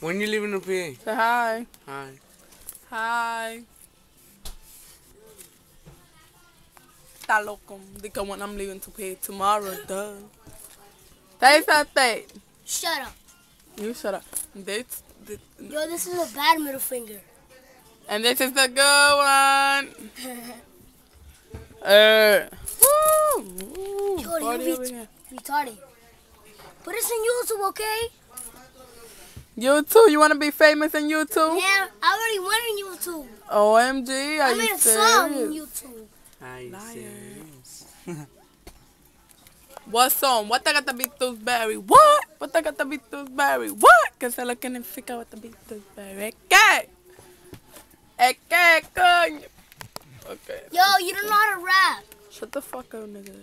When you leaving the PA? Say hi. Hi. Hi. Está loco. Because when I'm leaving to pay tomorrow, duh. Say something. Shut up. You shut up. This, this, Yo, this is a bad middle finger. and this is the good one. Uh. Woo! Woo! Yo, you Party over here. Retarded. Put us in YouTube, okay? You too? You want to be famous in YouTube? Yeah, I already went in YouTube. OMG, are I you made a song in? YouTube. Ay, Liar. serious. What song? What te gata Beatles Berry? What? What te gata Beatles Berry? What? Que se lo quieren ficar with the Beatles Berry. ¿Qué? Okay, qué, coño? Okay. Yo, you don't know how to rap. Shut the fuck up, nigga.